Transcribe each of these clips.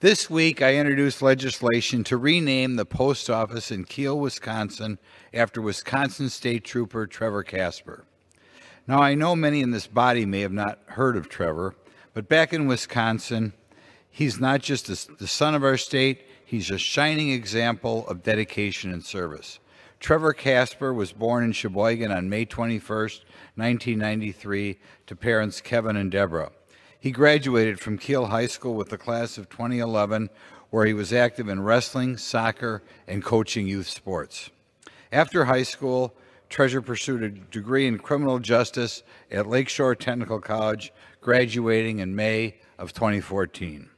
This week, I introduced legislation to rename the post office in Kiel, Wisconsin, after Wisconsin State Trooper Trevor Casper. Now, I know many in this body may have not heard of Trevor, but back in Wisconsin, he's not just the son of our state, he's a shining example of dedication and service. Trevor Casper was born in Sheboygan on May 21, 1993, to parents Kevin and Deborah. He graduated from Kiel High School with the class of 2011, where he was active in wrestling, soccer, and coaching youth sports. After high school, Trevor pursued a degree in criminal justice at Lakeshore Technical College, graduating in May of 2014.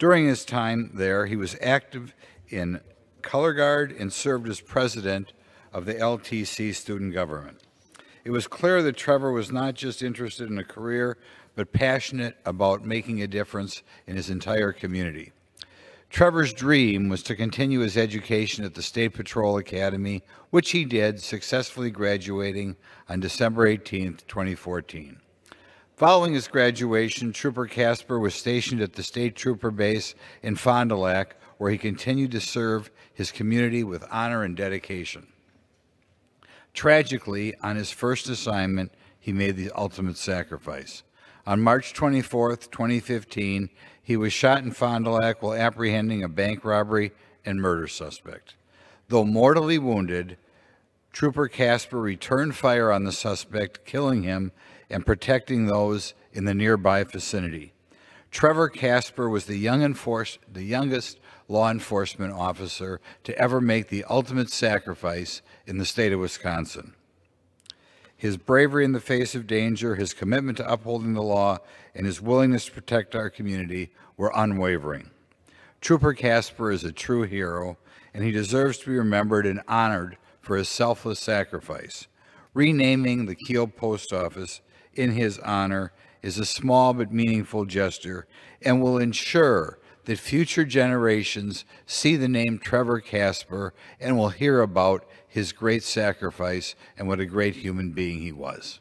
During his time there, he was active in color guard and served as president of the LTC student government. It was clear that Trevor was not just interested in a career but passionate about making a difference in his entire community. Trevor's dream was to continue his education at the State Patrol Academy, which he did, successfully graduating on December 18, 2014. Following his graduation, Trooper Casper was stationed at the State Trooper Base in Fond du Lac, where he continued to serve his community with honor and dedication. Tragically, on his first assignment, he made the ultimate sacrifice. On March 24, 2015, he was shot in Fond du Lac while apprehending a bank robbery and murder suspect. Though mortally wounded, Trooper Casper returned fire on the suspect, killing him and protecting those in the nearby vicinity. Trevor Casper was the, young enforce, the youngest law enforcement officer to ever make the ultimate sacrifice in the state of Wisconsin. His bravery in the face of danger, his commitment to upholding the law, and his willingness to protect our community were unwavering. Trooper Casper is a true hero, and he deserves to be remembered and honored for his selfless sacrifice. Renaming the Kiel Post Office in his honor is a small but meaningful gesture and will ensure that future generations see the name Trevor Casper and will hear about his great sacrifice and what a great human being he was.